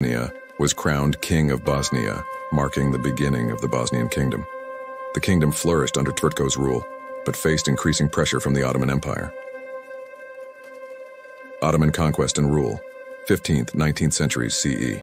Bosnia, was crowned King of Bosnia, marking the beginning of the Bosnian Kingdom. The kingdom flourished under Tvrtko's rule, but faced increasing pressure from the Ottoman Empire. Ottoman conquest and rule, 15th, 19th centuries CE.